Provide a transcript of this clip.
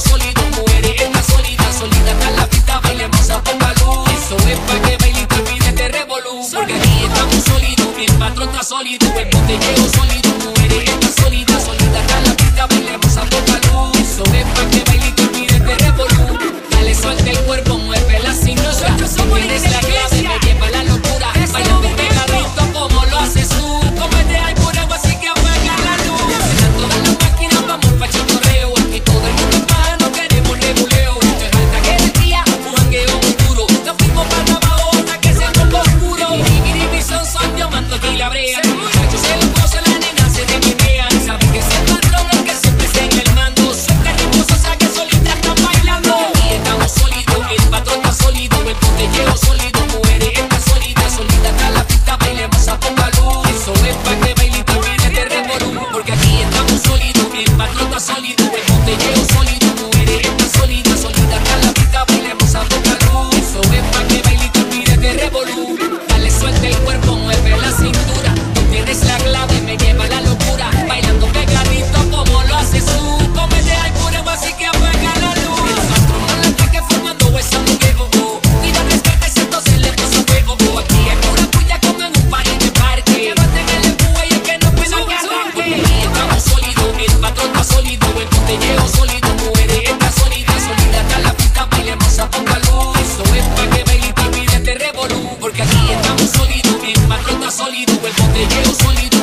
sólido, mujeres, está sólida, sólida, está la pista, bailemos a poca luz. Eso es pa' que baile y te este revolú. Porque aquí estamos sólidos, mi está sólido, mujeres, está sólida, sólida, está la pista, bailemos a poca luz. cuerpo te llevo solito